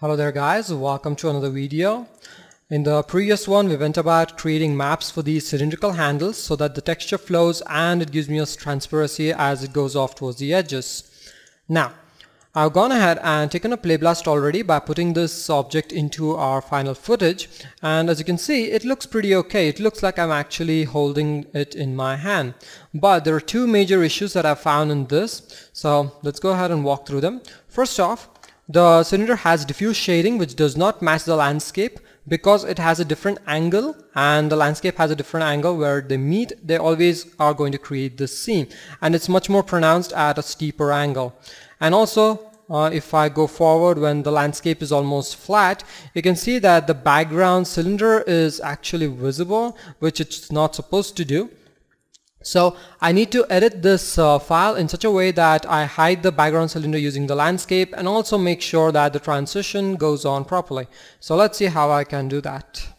Hello there guys, welcome to another video. In the previous one we went about creating maps for these cylindrical handles so that the texture flows and it gives me a transparency as it goes off towards the edges. Now I've gone ahead and taken a playblast already by putting this object into our final footage and as you can see it looks pretty okay. It looks like I'm actually holding it in my hand. But there are two major issues that I found in this so let's go ahead and walk through them. First off the cylinder has diffuse shading which does not match the landscape because it has a different angle and the landscape has a different angle where they meet they always are going to create this seam and it's much more pronounced at a steeper angle. And also uh, if I go forward when the landscape is almost flat you can see that the background cylinder is actually visible which it's not supposed to do so I need to edit this uh, file in such a way that I hide the background cylinder using the landscape and also make sure that the transition goes on properly. So let's see how I can do that.